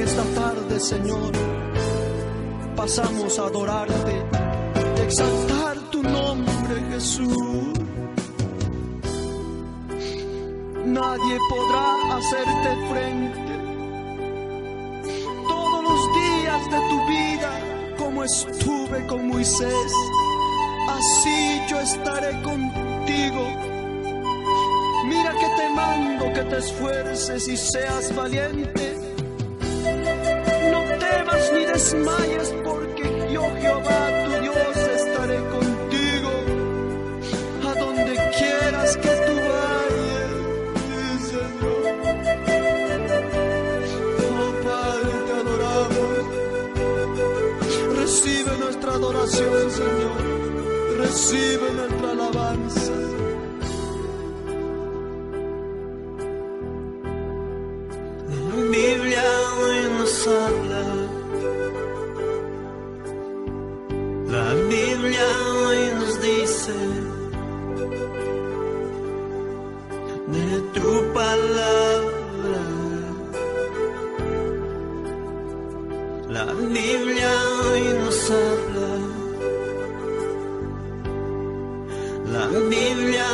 esta tarde, Señor, pasamos a adorarte, exaltar tu nombre, Jesús. Nadie podrá hacerte frente. Todos los días de tu vida, como estuve con Moisés, así yo estaré contigo. Mira que te mando que te esfuerces y seas valiente. Desmayes porque yo Jehová tu Dios estaré contigo a donde quieras que tú vayas, Señor. Oh Padre, te adoramos. Recibe nuestra adoración, Señor. Recibe nuestra alabanza. La Biblia hoy nos habla. La Biblia hoy nos dice de tu palabra. La Biblia hoy nos habla. La Biblia